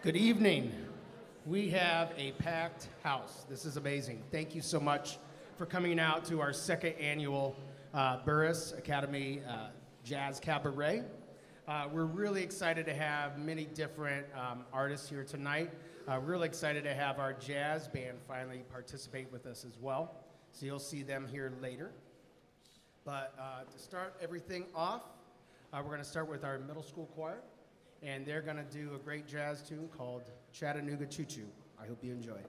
Good evening. We have a packed house. This is amazing. Thank you so much for coming out to our second annual uh, Burris Academy uh, Jazz Cabaret. Uh, we're really excited to have many different um, artists here tonight. Uh, really excited to have our jazz band finally participate with us as well. So you'll see them here later. But uh, to start everything off, uh, we're going to start with our middle school choir, and they're going to do a great jazz tune called Chattanooga Choo Choo. I hope you enjoy.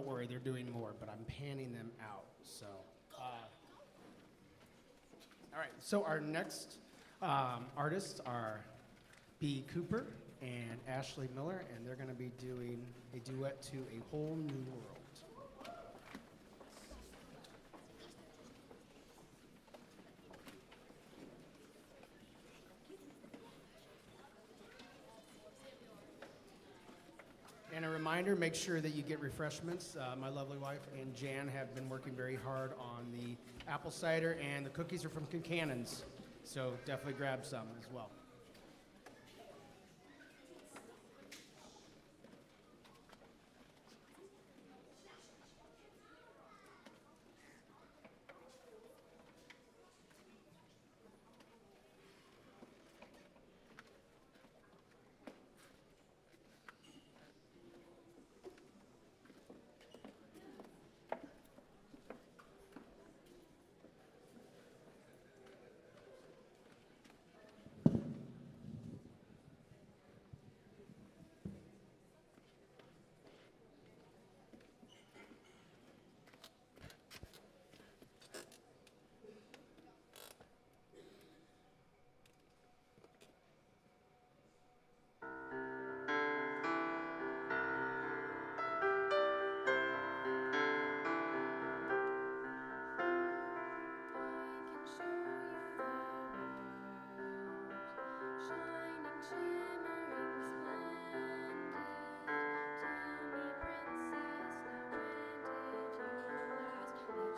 Don't worry, they're doing more, but I'm panning them out. So, uh, all right. So our next um, artists are B. Cooper and Ashley Miller, and they're going to be doing a duet to A Whole New World. And a reminder, make sure that you get refreshments. Uh, my lovely wife and Jan have been working very hard on the apple cider, and the cookies are from Concannon's. So definitely grab some as well.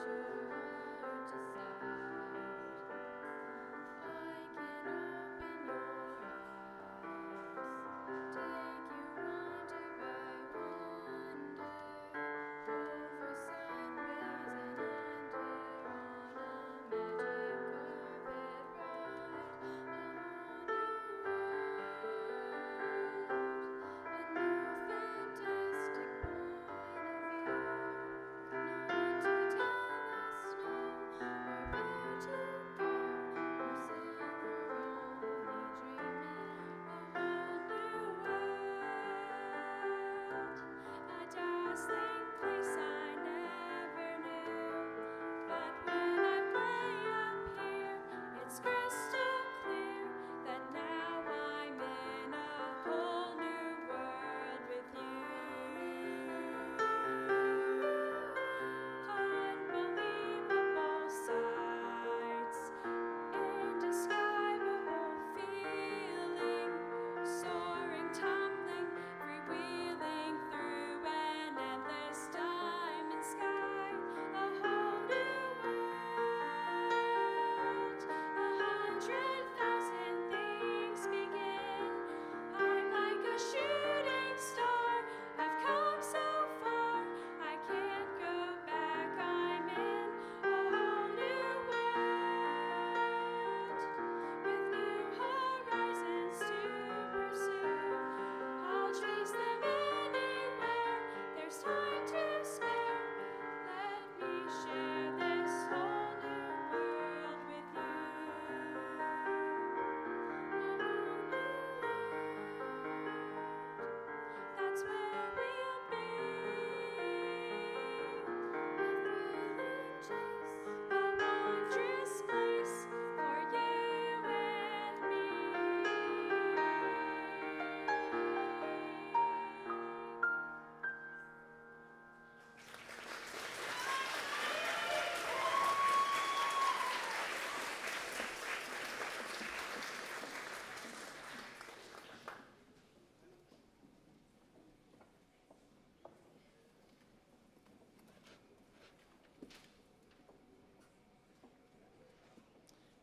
Jesus. this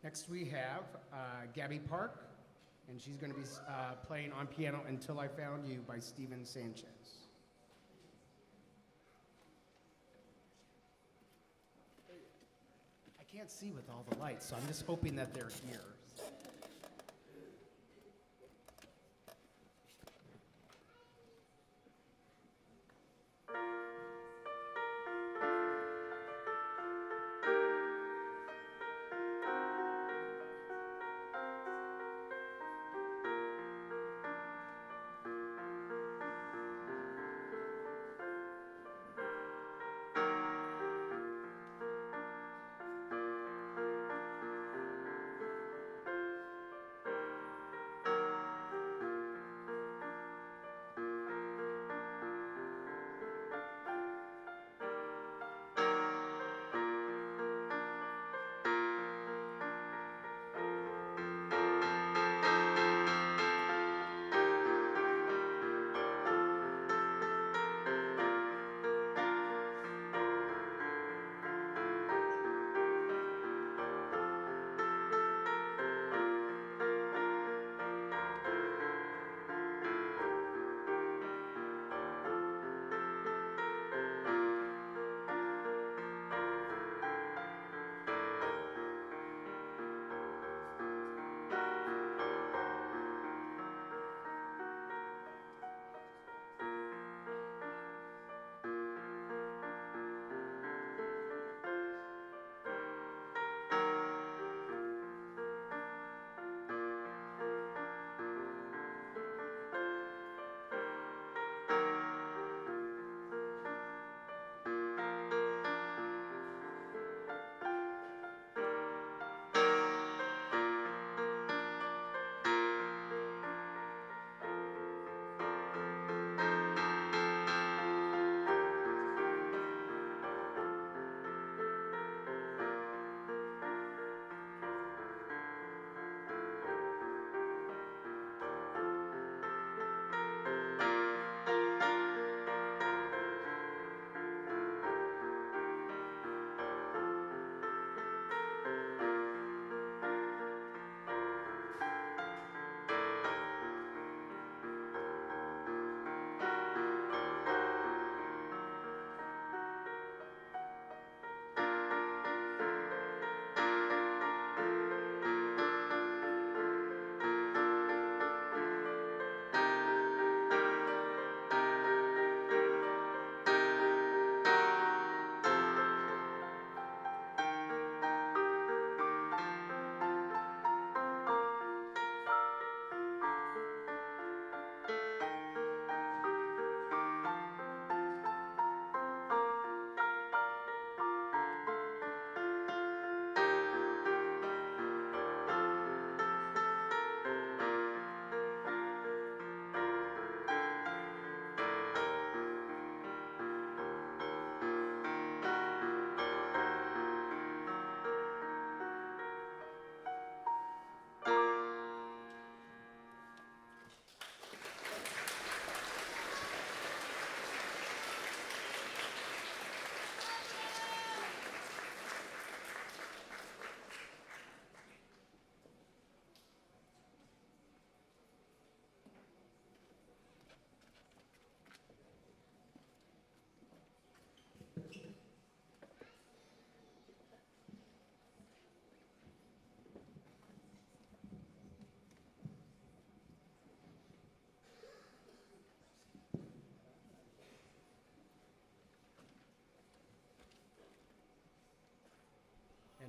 Next, we have uh, Gabby Park, and she's going to be uh, playing on piano Until I Found You by Stephen Sanchez. I can't see with all the lights, so I'm just hoping that they're here.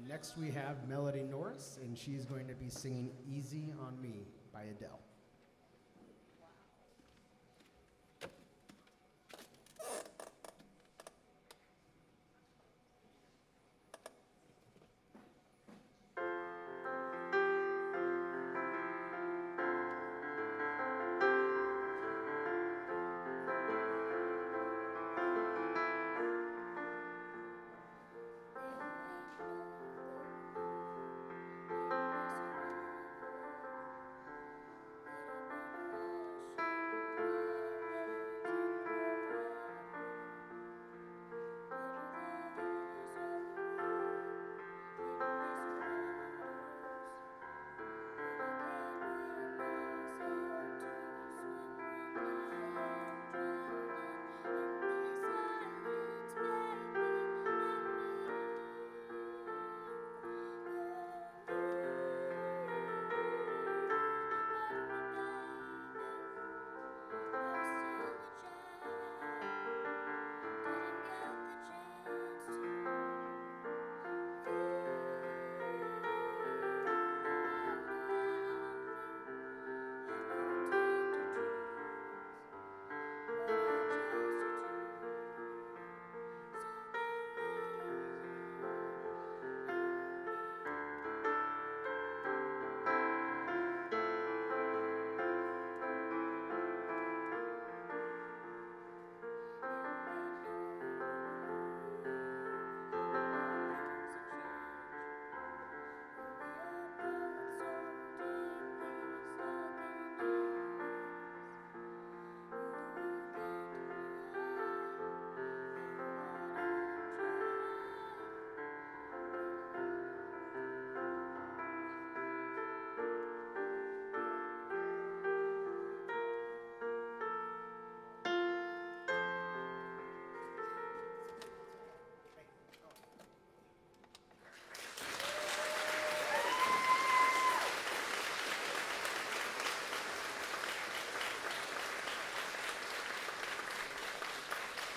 And next we have Melody Norris, and she's going to be singing Easy on Me by Adele.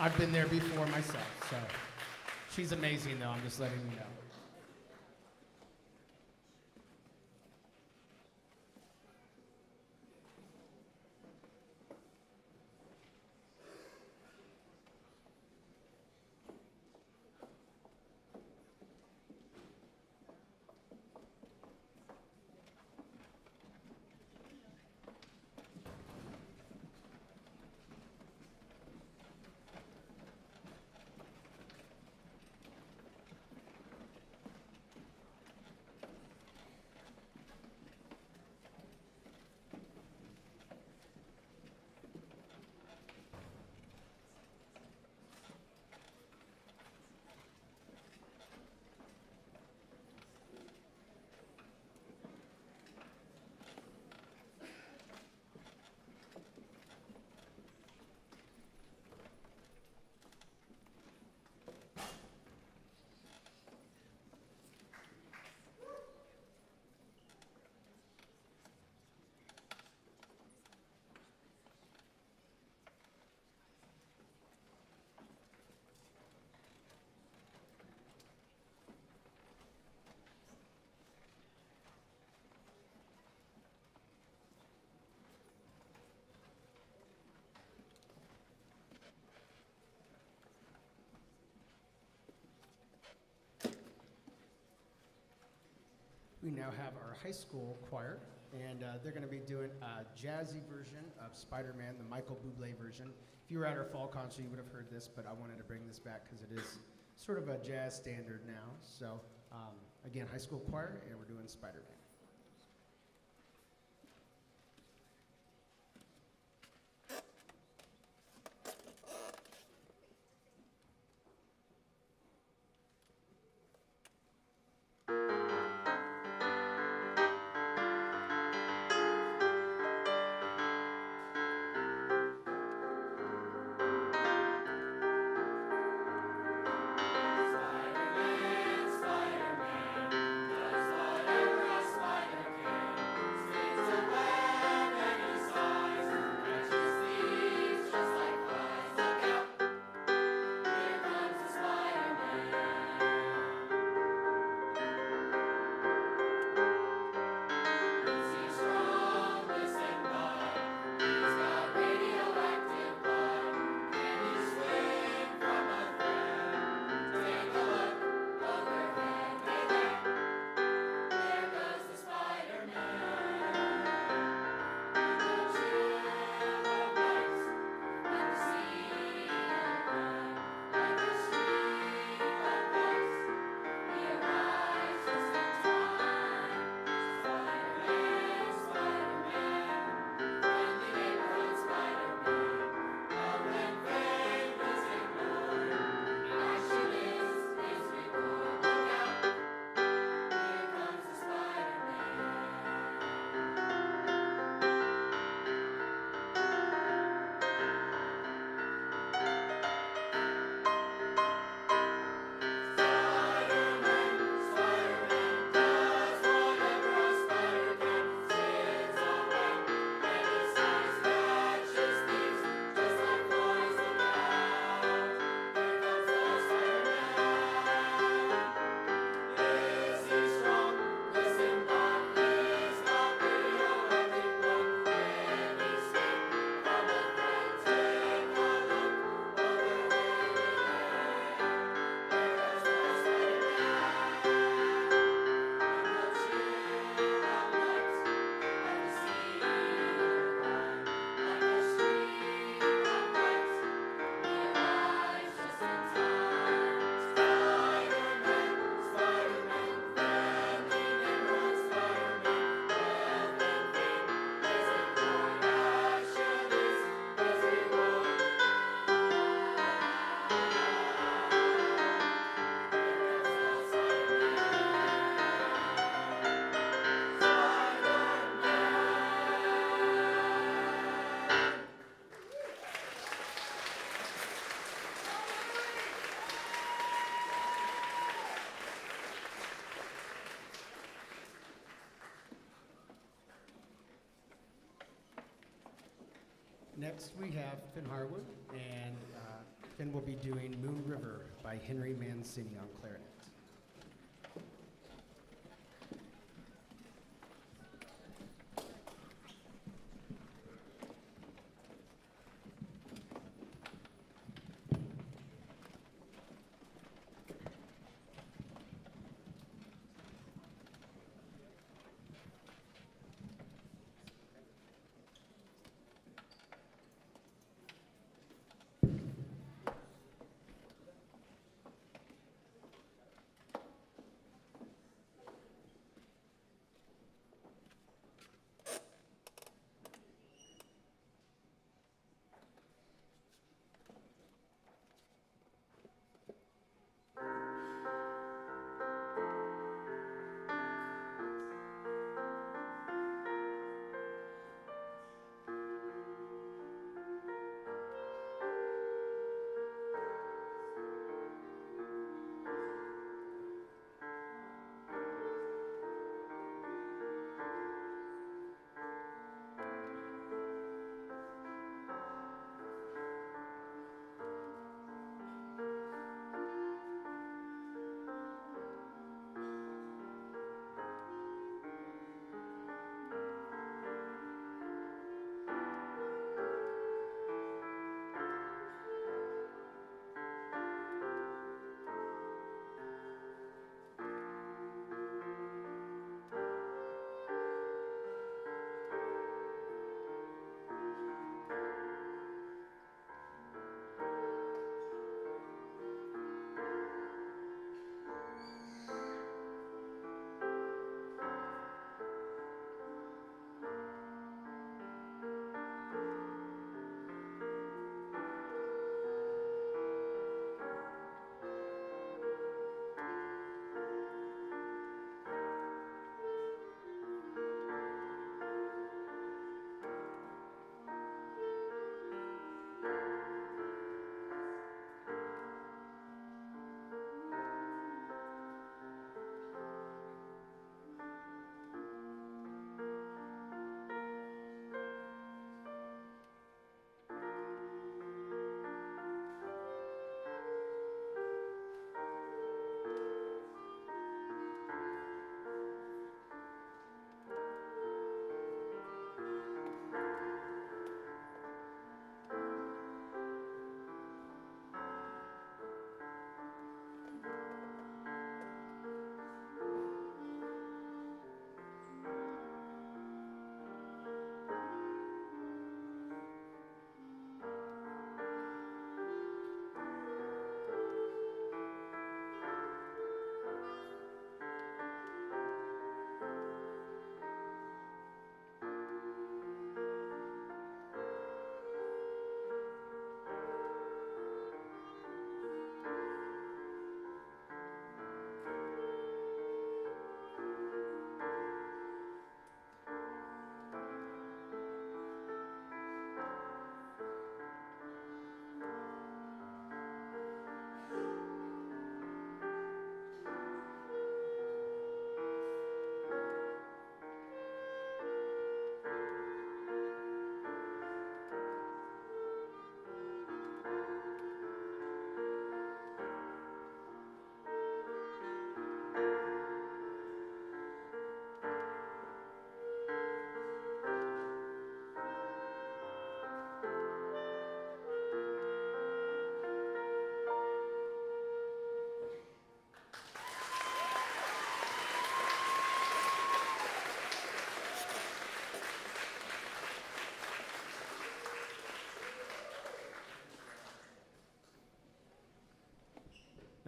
I've been there before myself, so she's amazing, though. I'm just letting you know. We now have our high school choir, and uh, they're going to be doing a jazzy version of Spider Man, the Michael Bublé version. If you were at our fall concert, you would have heard this, but I wanted to bring this back because it is sort of a jazz standard now. So, um, again, high school choir, and we're doing Spider Man. Next, we have Finn Harwood, and uh, Then we'll be doing Moon River by Henry Mancini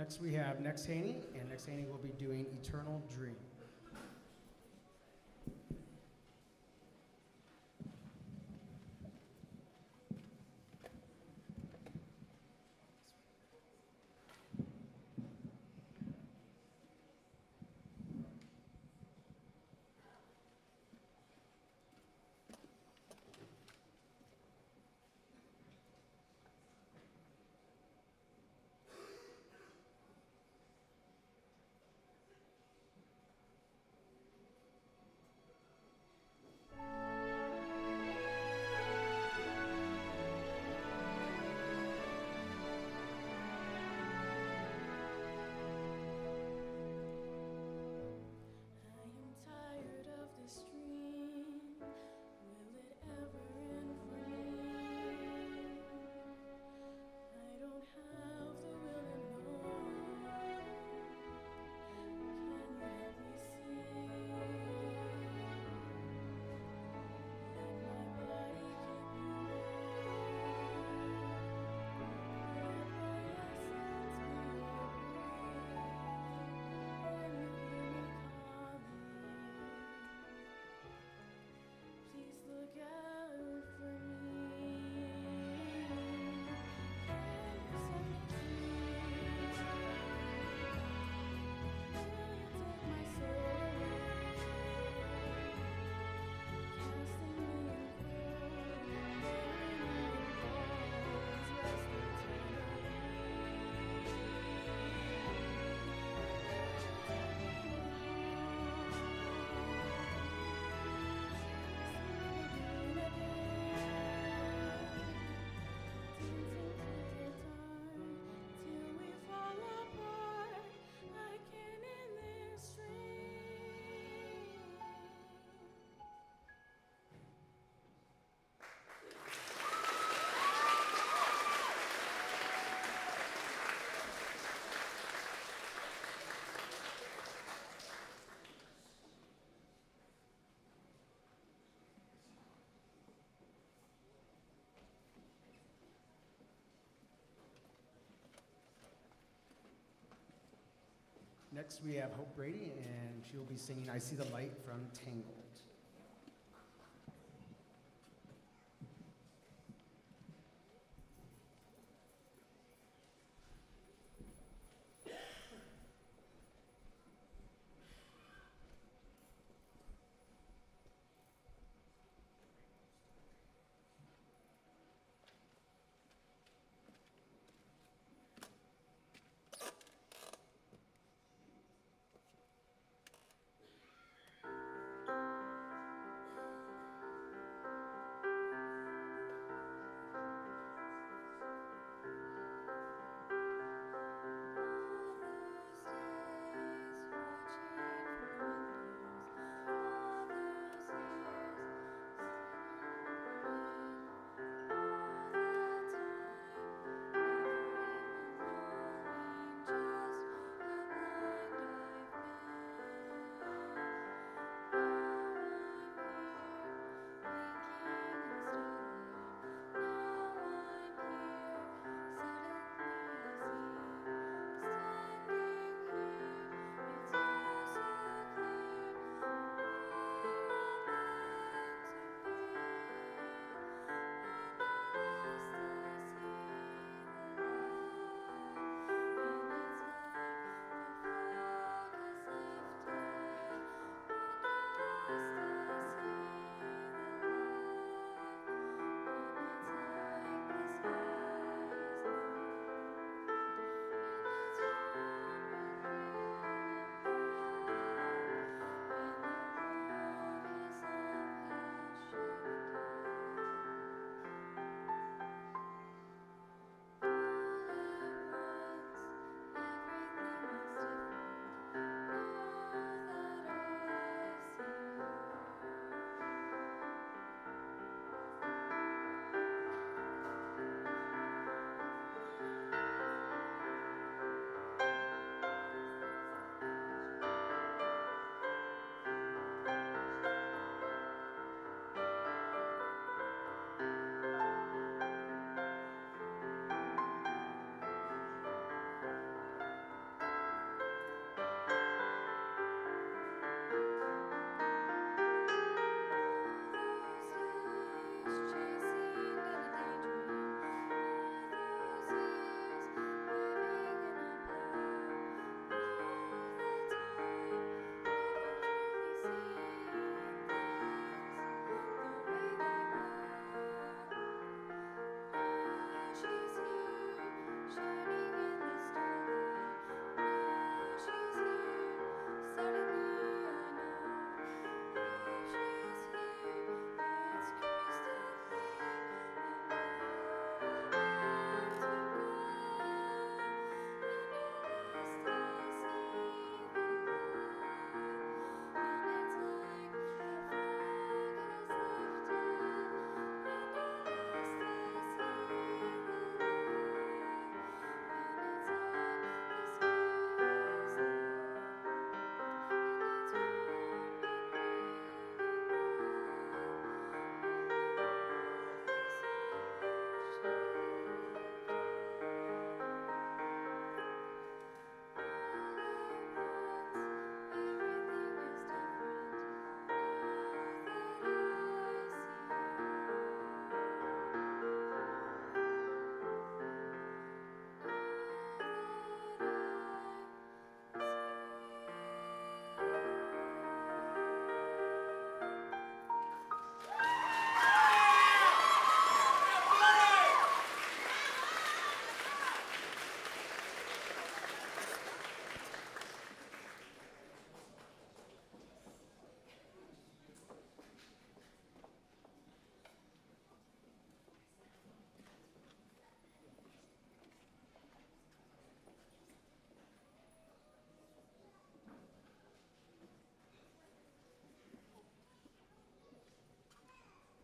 Next, we have Nex Haney, and Nex Haney will be doing Eternal Dream. Next, we have Hope Brady, and she will be singing I See the Light from Tangled.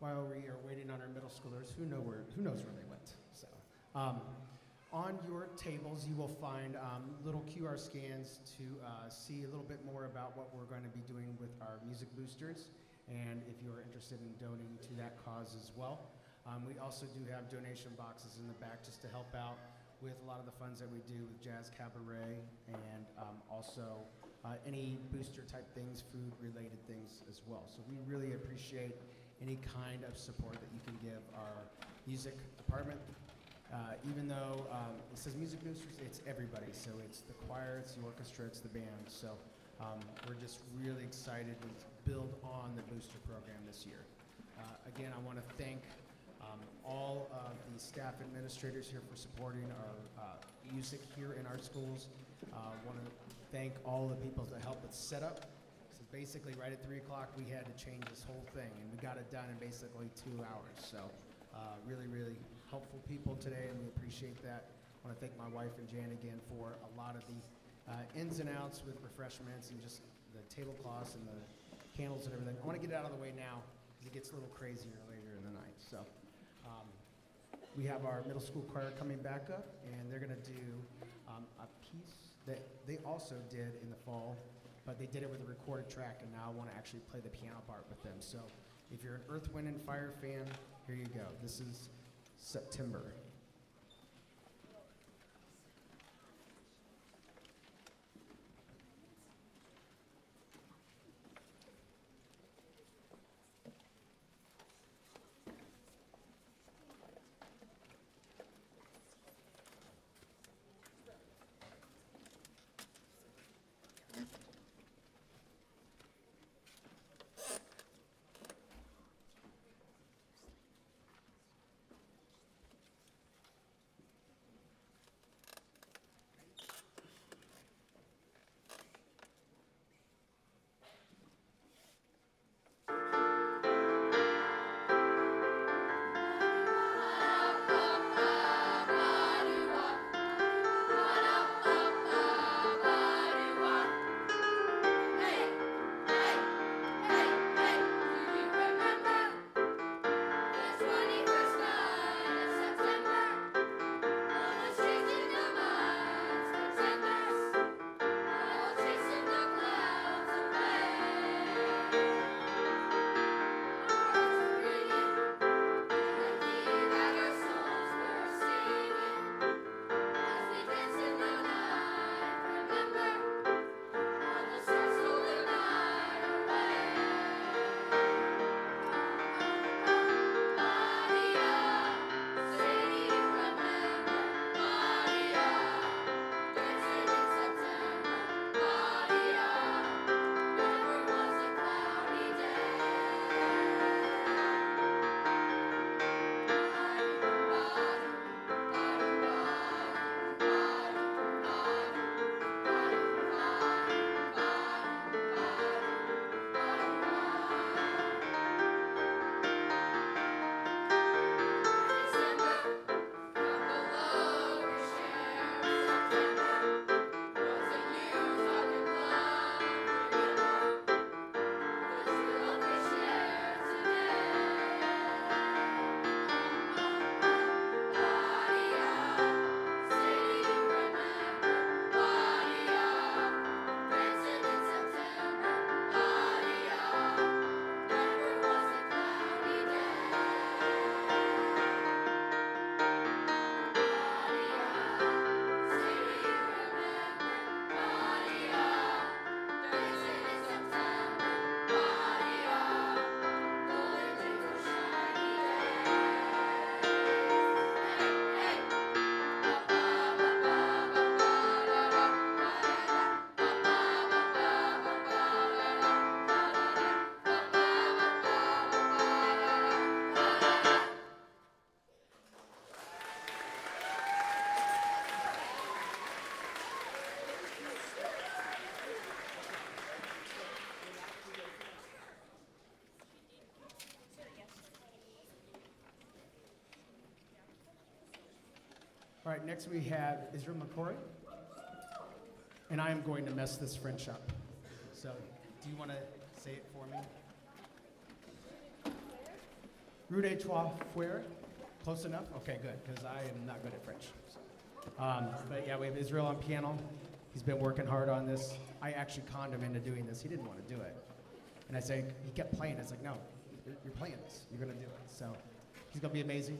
While we are waiting on our middle schoolers, who know where, who knows where they went. So, um, on your tables, you will find um, little QR scans to uh, see a little bit more about what we're going to be doing with our music boosters, and if you are interested in donating to that cause as well. Um, we also do have donation boxes in the back just to help out with a lot of the funds that we do with Jazz Cabaret and um, also uh, any booster type things, food related things as well. So we really appreciate any kind of support that you can give our music department. Uh, even though um, it says music boosters, it's everybody. So it's the choir, it's the orchestra, it's the band. So um, we're just really excited to build on the booster program this year. Uh, again, I want to thank um, all of the staff administrators here for supporting our uh, music here in our schools. Uh, want to thank all the people that helped with setup. Basically, right at 3 o'clock, we had to change this whole thing, and we got it done in basically two hours. So uh, really, really helpful people today, and we appreciate that. I want to thank my wife and Jan again for a lot of the uh, ins and outs with refreshments and just the tablecloths and the candles and everything. I want to get it out of the way now because it gets a little crazier later in the night. So um, we have our middle school choir coming back up, and they're going to do um, a piece that they also did in the fall, but they did it with a recorded track, and now I want to actually play the piano part with them. So if you're an Earth, Wind, and Fire fan, here you go. This is September. All right, next we have Israel McCoy. And I am going to mess this French up. So, do you want to say it for me? Rue des Trois Frères. Close enough? Okay, good, because I am not good at French. So. Um, but yeah, we have Israel on piano. He's been working hard on this. I actually conned him into doing this. He didn't want to do it. And I say, he kept playing. I was like, no, you're, you're playing this. You're going to do it. So he's going to be amazing.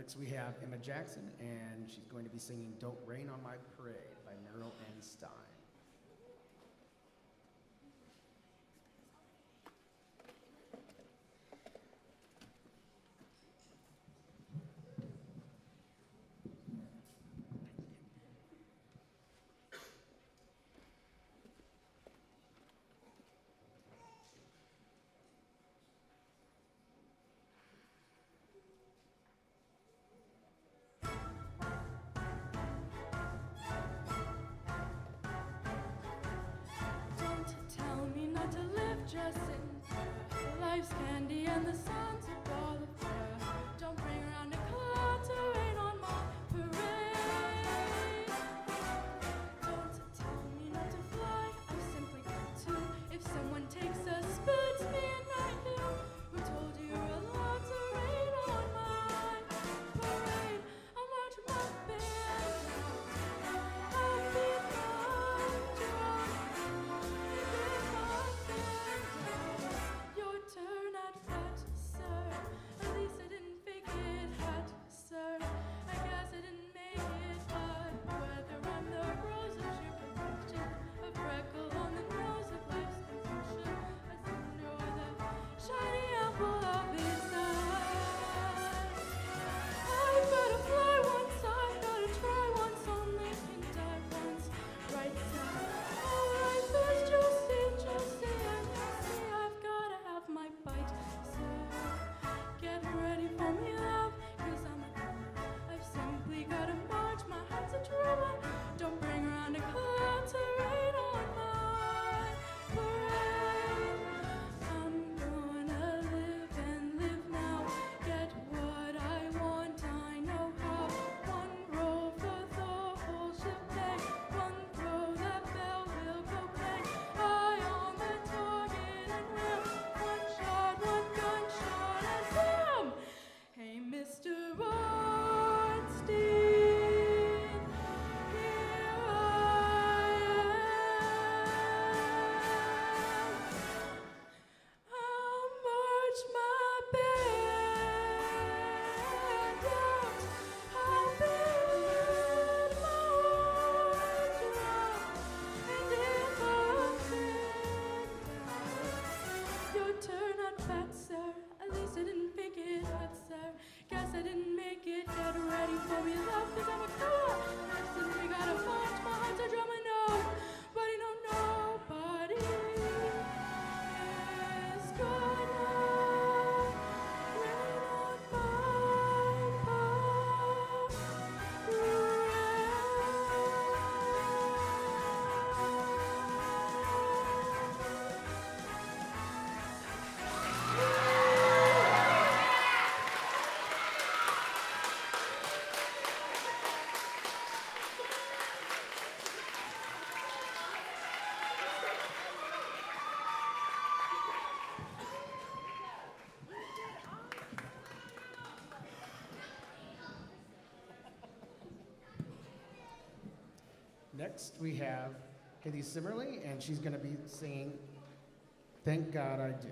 Next we have Emma Jackson, and she's going to be singing Don't Rain on My Parade. to live dressing. Life's candy and the sun's above. next we have Kitty Simmerly, and she's going to be singing Thank God I Do.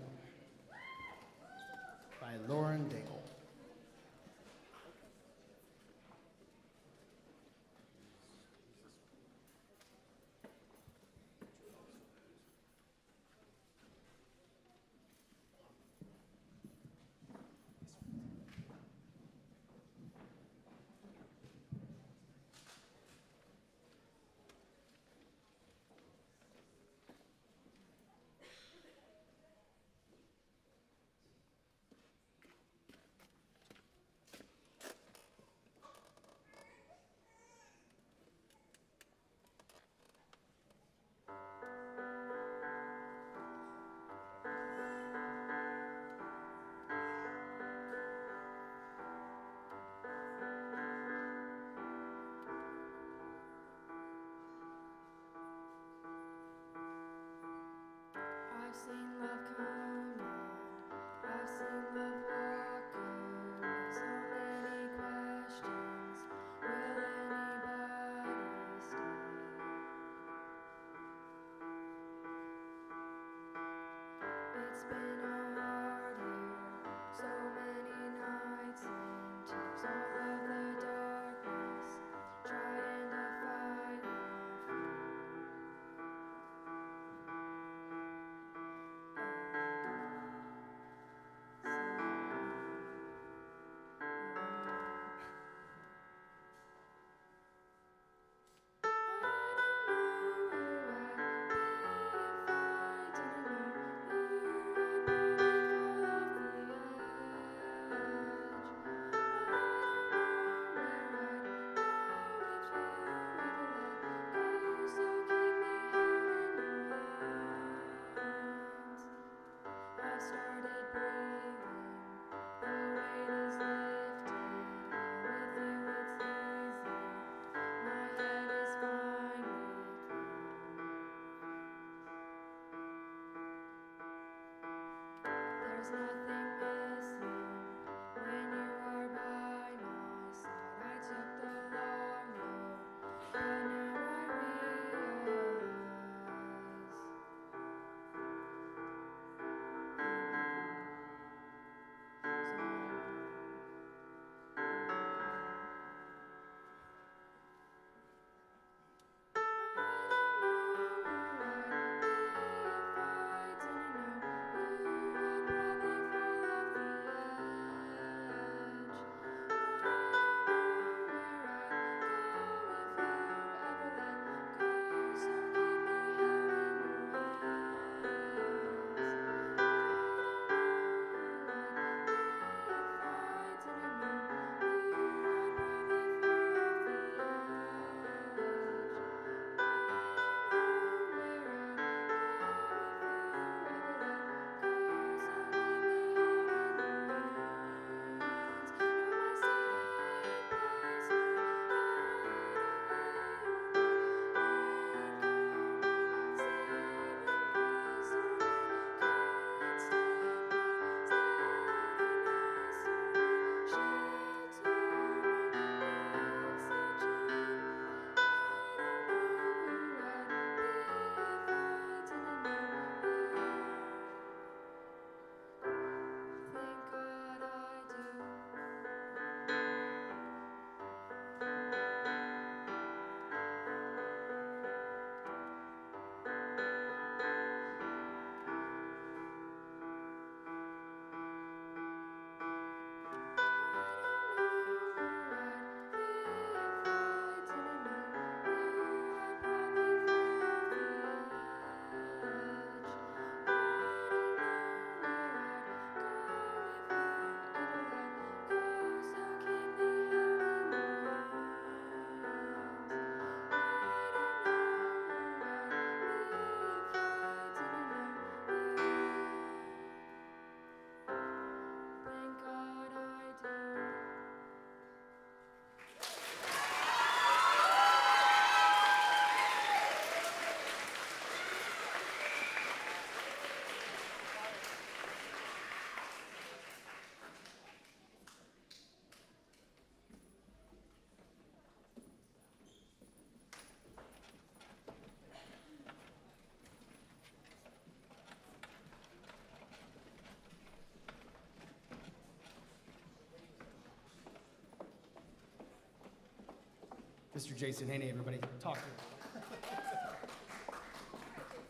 Mr. Jason Haney, everybody, talk to him.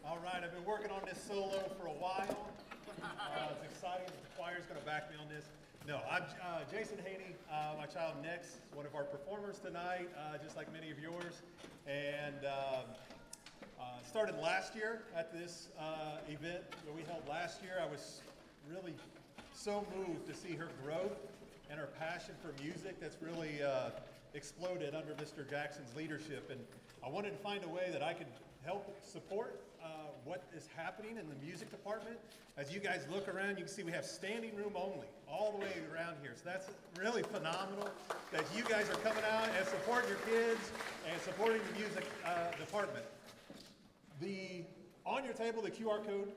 All right, I've been working on this solo for a while. Uh, it's exciting. The choir's going to back me on this. No, I'm uh, Jason Haney. Uh, my child Nex is one of our performers tonight, uh, just like many of yours. And um, uh, started last year at this uh, event that we held last year. I was really so moved to see her growth and her passion for music that's really exploded under Mr. Jackson's leadership. And I wanted to find a way that I could help support uh, what is happening in the music department. As you guys look around, you can see we have standing room only all the way around here. So that's really phenomenal that you guys are coming out and supporting your kids and supporting the music uh, department. The on your table, the QR code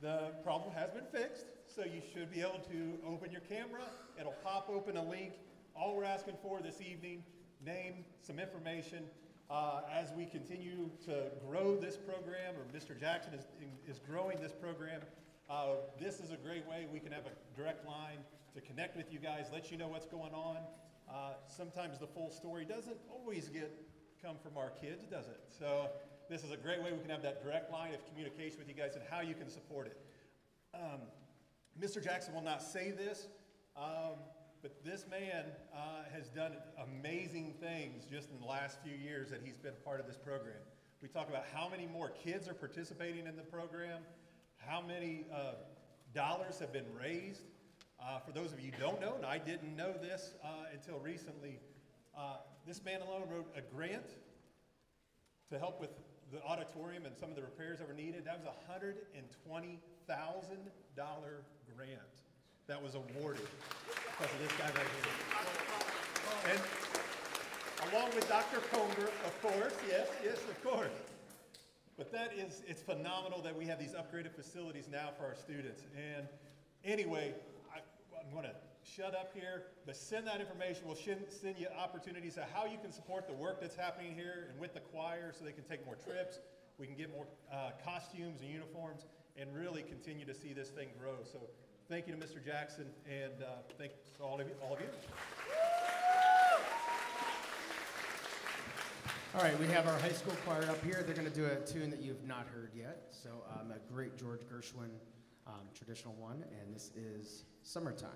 the problem has been fixed, so you should be able to open your camera. It'll pop open a link. All we're asking for this evening, name, some information. Uh, as we continue to grow this program, or Mr. Jackson is, is growing this program, uh, this is a great way we can have a direct line to connect with you guys, let you know what's going on. Uh, sometimes the full story doesn't always get come from our kids, does it? So this is a great way we can have that direct line of communication with you guys and how you can support it. Um, Mr. Jackson will not say this, um, but this man uh, has done amazing things just in the last few years that he's been part of this program. We talk about how many more kids are participating in the program, how many uh, dollars have been raised. Uh, for those of you who don't know, and I didn't know this uh, until recently, uh, this man alone wrote a grant to help with the auditorium and some of the repairs that were needed. That was a hundred and twenty thousand dollar grant that was awarded because of this guy right here. And along with Dr. Conger, of course, yes, yes, of course. But that is, it's phenomenal that we have these upgraded facilities now for our students. And Anyway, I, I'm going to shut up here, but send that information. We'll send you opportunities of how you can support the work that's happening here and with the choir so they can take more trips. We can get more uh, costumes and uniforms and really continue to see this thing grow. So thank you to Mr. Jackson and uh, thanks to all of you. All of you. All right, we have our high school choir up here. They're going to do a tune that you've not heard yet. So, um, a great George Gershwin um, traditional one, and this is Summertime.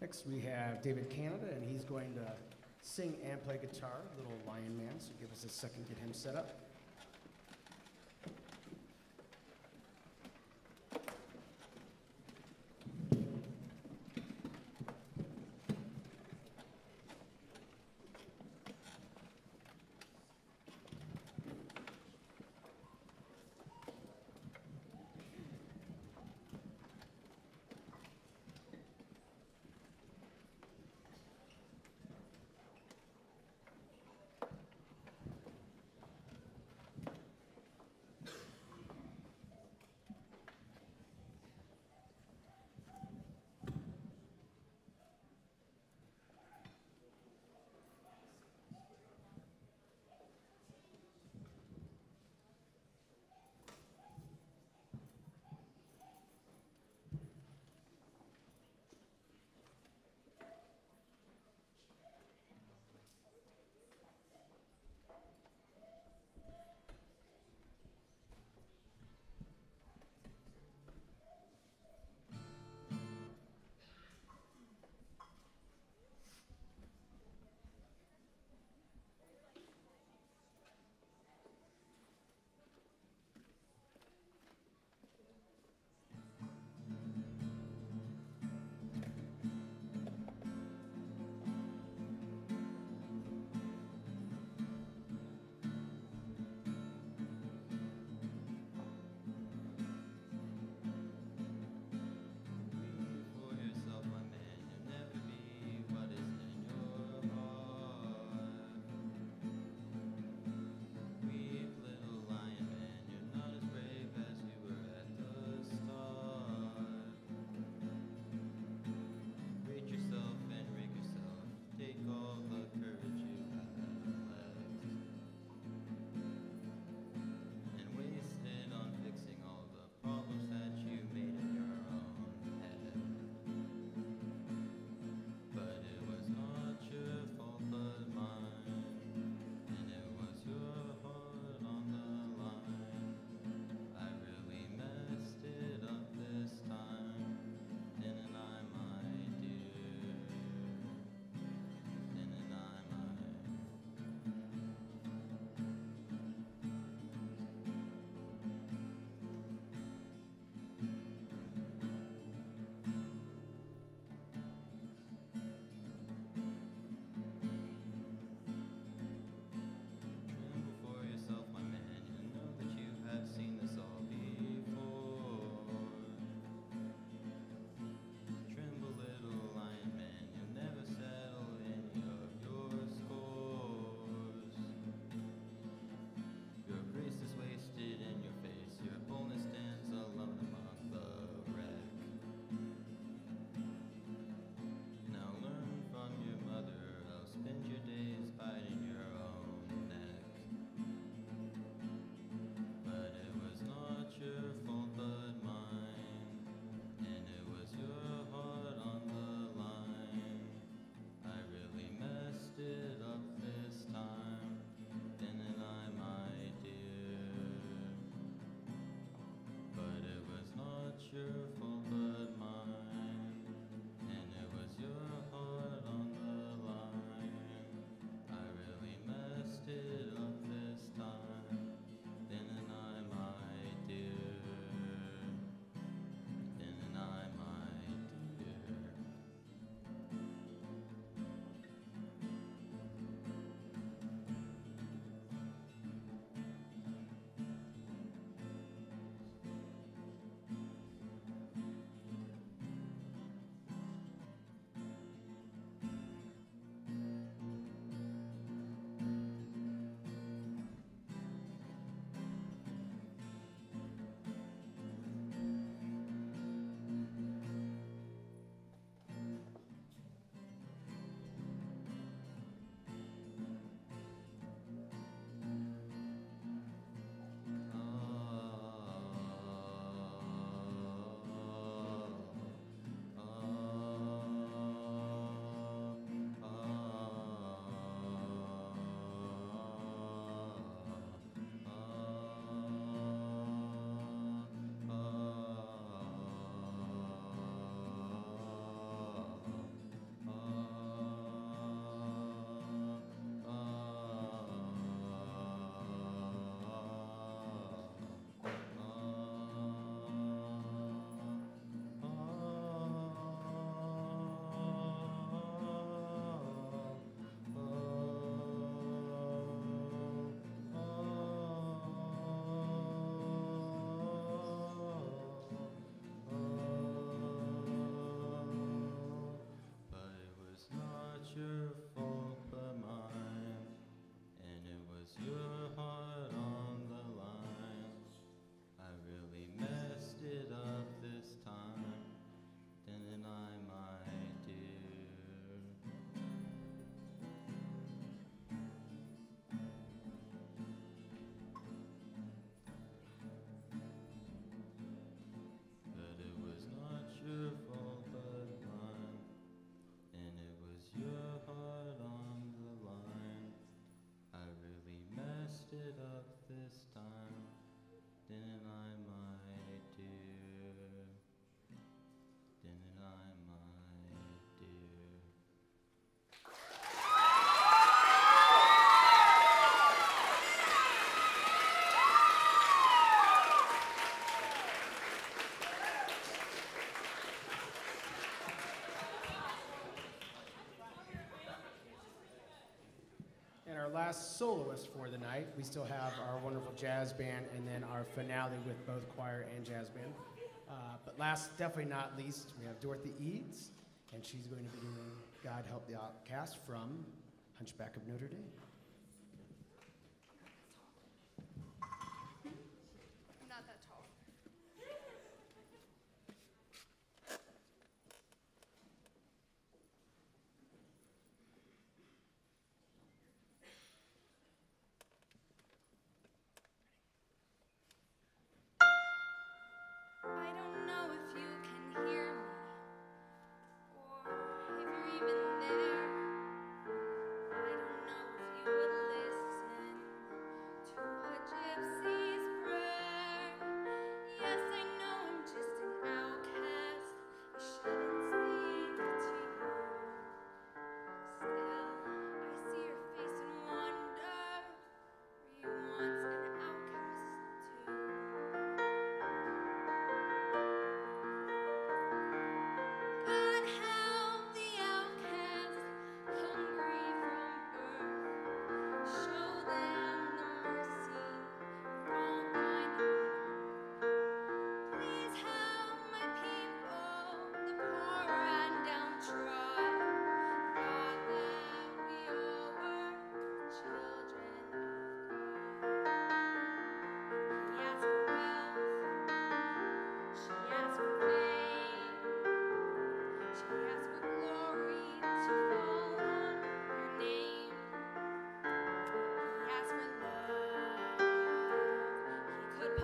Next, we have David Canada, and he's going to sing and play guitar, Little Lion Man. So give us a second get him set up. Our last soloist for the night. We still have our wonderful jazz band and then our finale with both choir and jazz band. Uh, but last, definitely not least, we have Dorothy Eads, and she's going to be doing God Help the Outcast from Hunchback of Notre Dame.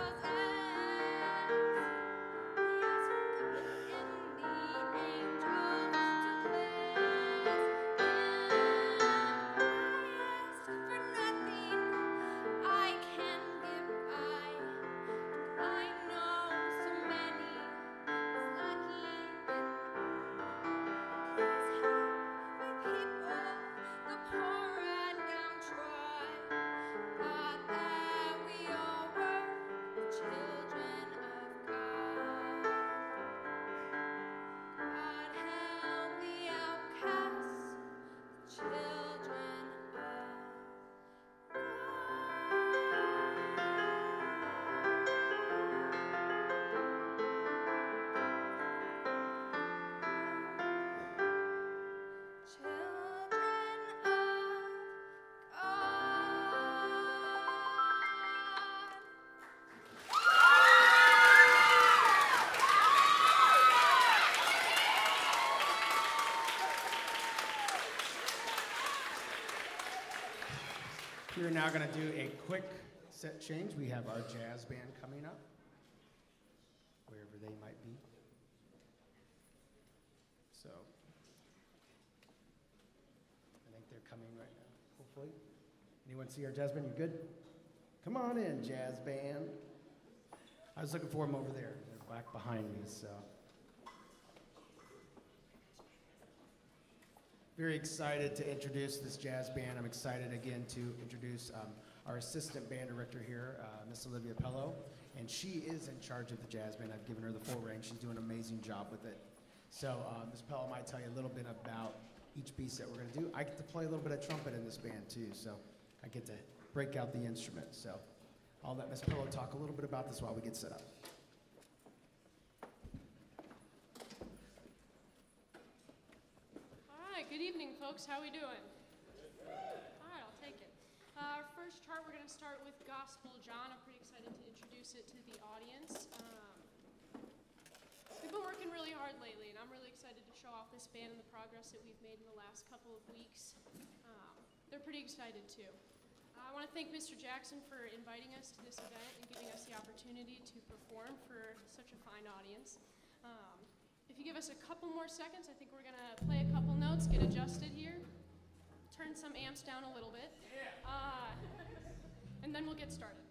He could We're now going to do a quick set change. We have our jazz band coming up, wherever they might be. So, I think they're coming right now, hopefully. Anyone see our jazz band? You good? Come on in, jazz band. I was looking for them over there. They're back behind me, so. Very excited to introduce this jazz band. I'm excited again to introduce um, our assistant band director here, uh, Miss Olivia Pello, and she is in charge of the jazz band. I've given her the full reign. She's doing an amazing job with it. So uh, Miss Pello might tell you a little bit about each piece that we're going to do. I get to play a little bit of trumpet in this band too, so I get to break out the instrument. So I'll let Miss Pello talk a little bit about this while we get set up. All right, good evening, folks. How are we doing? All right, I'll take it. Uh, our first chart, we're going to start with Gospel John. I'm pretty excited to introduce it to the audience. Um, we've been working really hard lately, and I'm really excited to show off this band and the progress that we've made in the last couple of weeks. Um, they're pretty excited too. I want to thank Mr. Jackson for inviting us to this event and giving us the opportunity to perform for such a fine audience. Um, if you give us a couple more seconds, I think we're going to play a couple get adjusted here, turn some amps down a little bit, uh, and then we'll get started.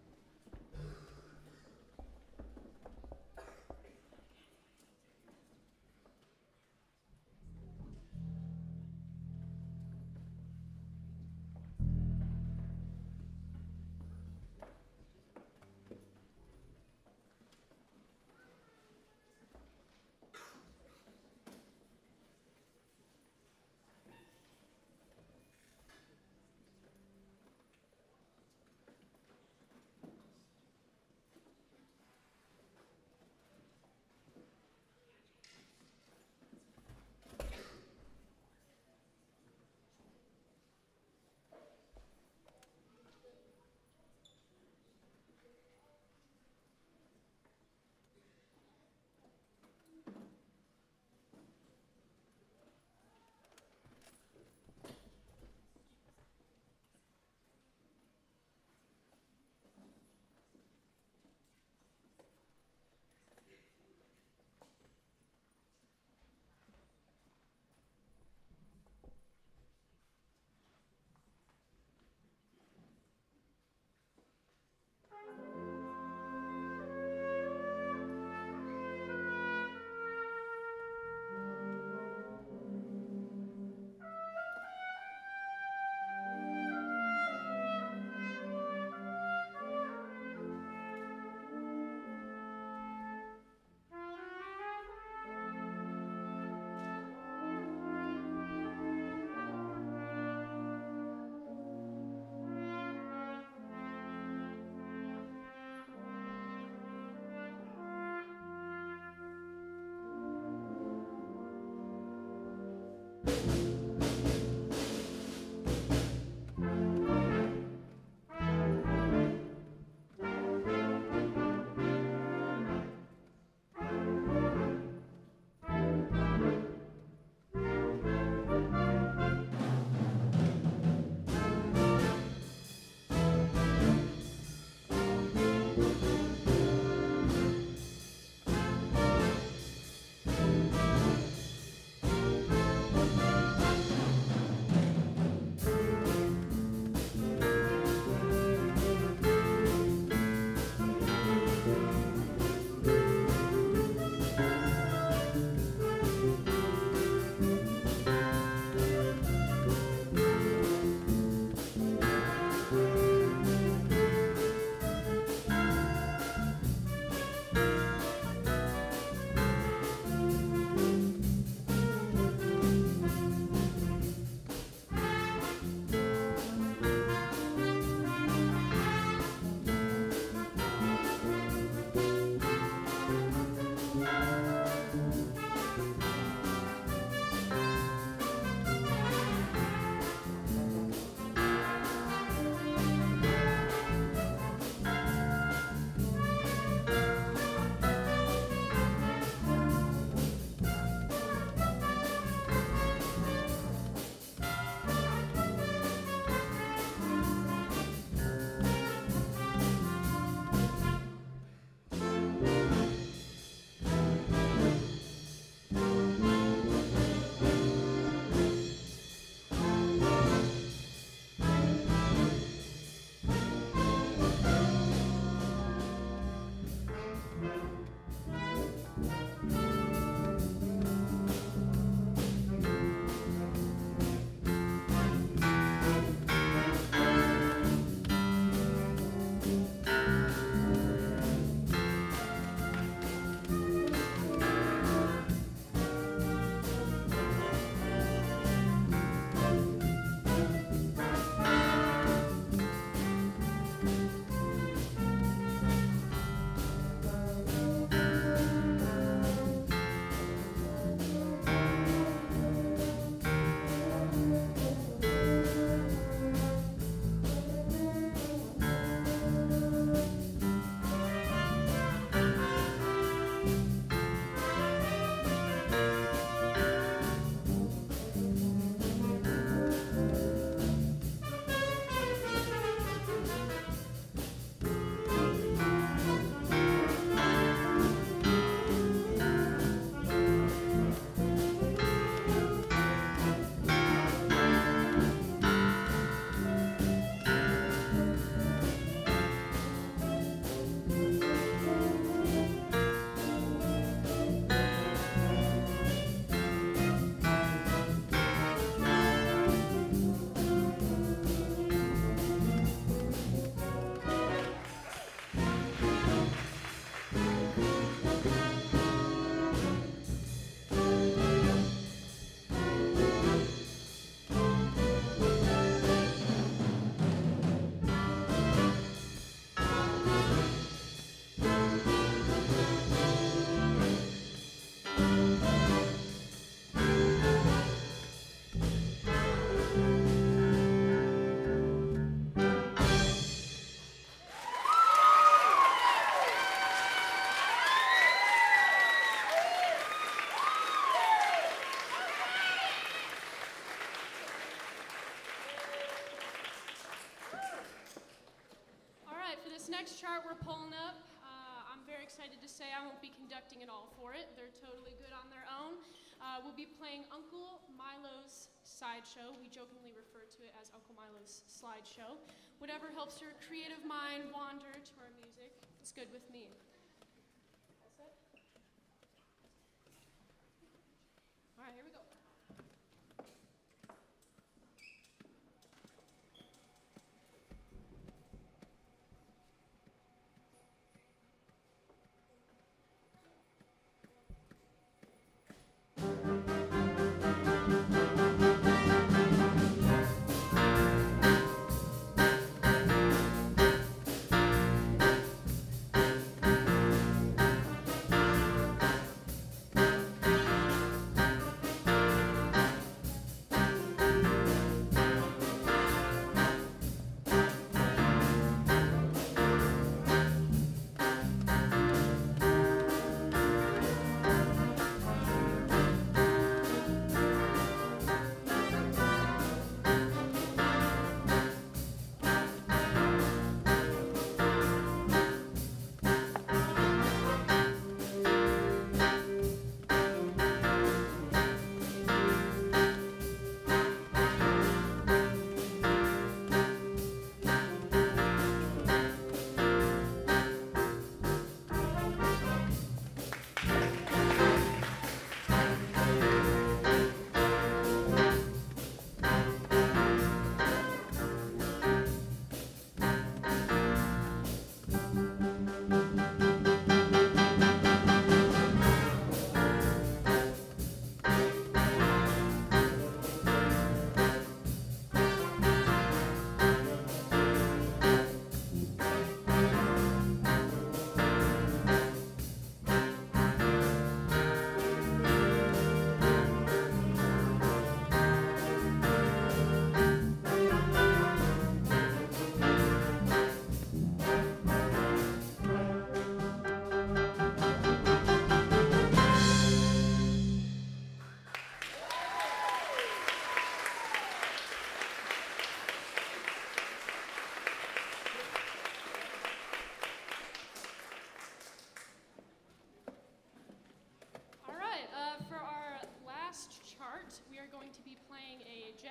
Uh, we'll be playing Uncle Milo's Sideshow. We jokingly refer to it as Uncle Milo's Slideshow. Whatever helps your creative mind wander to our music is good with me.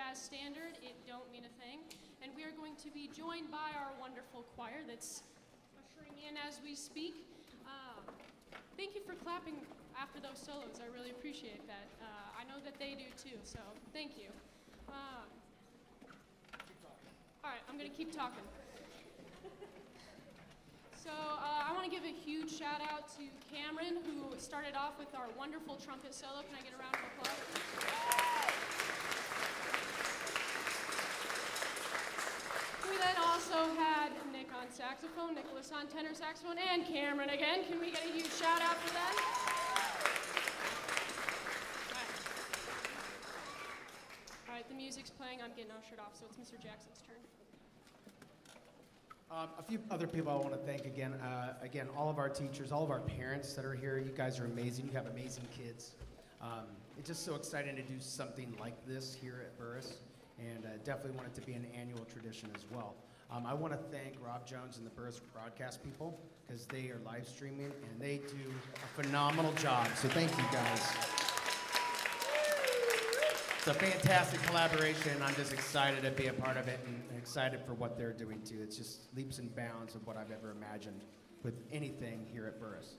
Jazz standard, It Don't Mean a Thing, and we are going to be joined by our wonderful choir that's ushering in as we speak. Um, thank you for clapping after those solos, I really appreciate that. Uh, I know that they do too, so thank you. Um, all right, I'm going to keep talking. So uh, I want to give a huge shout out to Cameron, who started off with our wonderful trumpet solo. Can I get a round of applause? We then also had Nick on saxophone, Nicholas on tenor saxophone, and Cameron again. Can we get a huge shout out for them? All right. The music's playing. I'm getting ushered off, so it's Mr. Jackson's turn. Um, a few other people I want to thank again. Uh, again, all of our teachers, all of our parents that are here. You guys are amazing. You have amazing kids. Um, it's just so exciting to do something like this here at Burris, and uh, definitely want it to be an annual tradition as well. Um, I want to thank Rob Jones and the Burris broadcast people because they are live streaming and they do a phenomenal job. So thank you guys. It's a fantastic collaboration. I'm just excited to be a part of it and excited for what they're doing too. It's just leaps and bounds of what I've ever imagined with anything here at Burris.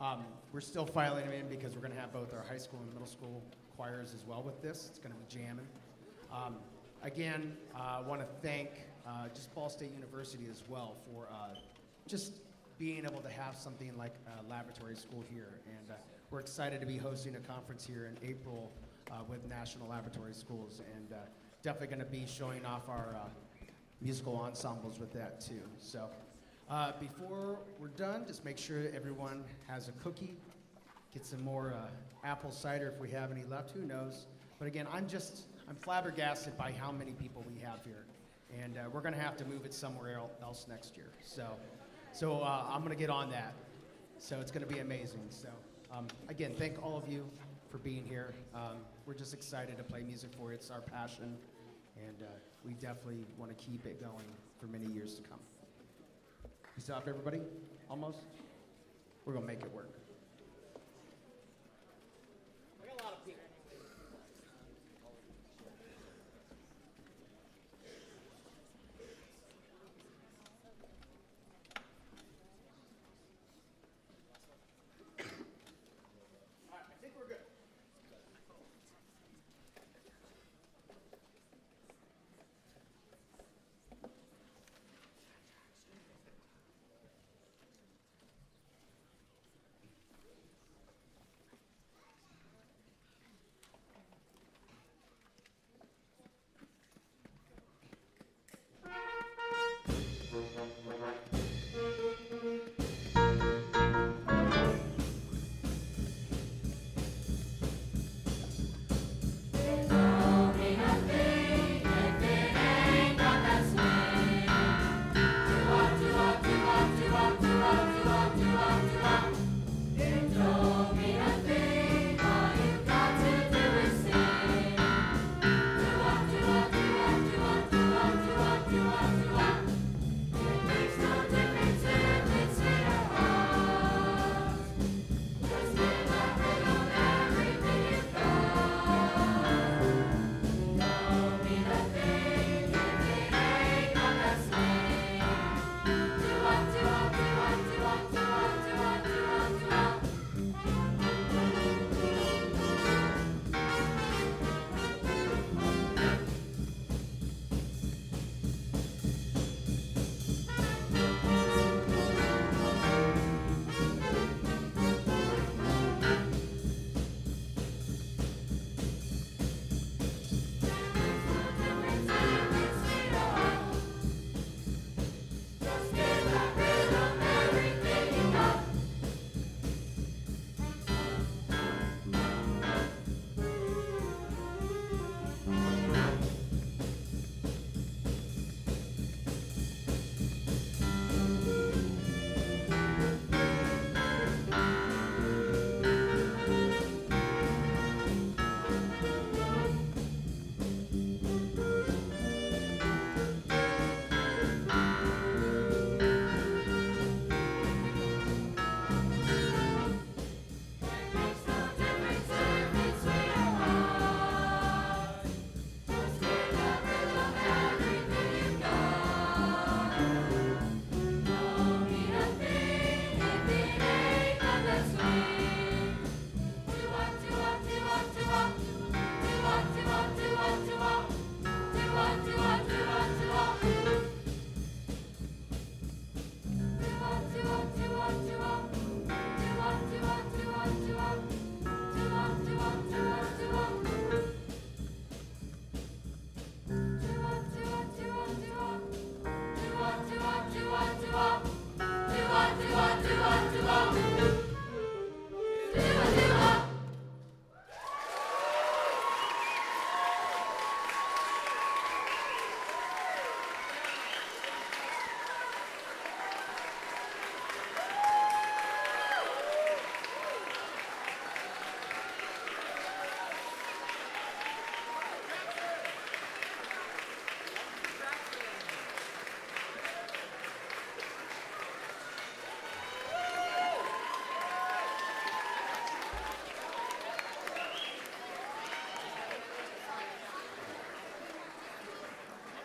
Um, we're still filing them in because we're going to have both our high school and middle school choirs as well with this. It's going to be jamming. Um, again, I uh, want to thank uh, just Ball State University as well for uh, just being able to have something like a laboratory school here. And uh, we're excited to be hosting a conference here in April uh, with National Laboratory Schools, and uh, definitely going to be showing off our uh, musical ensembles with that too. So, uh, before we're done, just make sure everyone has a cookie. Get some more uh, apple cider if we have any left. Who knows? But again, I'm just I'm flabbergasted by how many people we have here, and uh, we're going to have to move it somewhere else next year. So, so uh, I'm going to get on that. So it's going to be amazing. So um, again, thank all of you for being here. Um, we're just excited to play music for you. It's our passion, and uh, we definitely want to keep it going for many years to come. still have everybody? Almost? We're gonna make it work.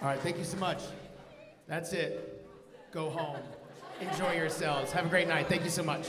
All right, thank you so much. That's it. Go home. Enjoy yourselves. Have a great night. Thank you so much.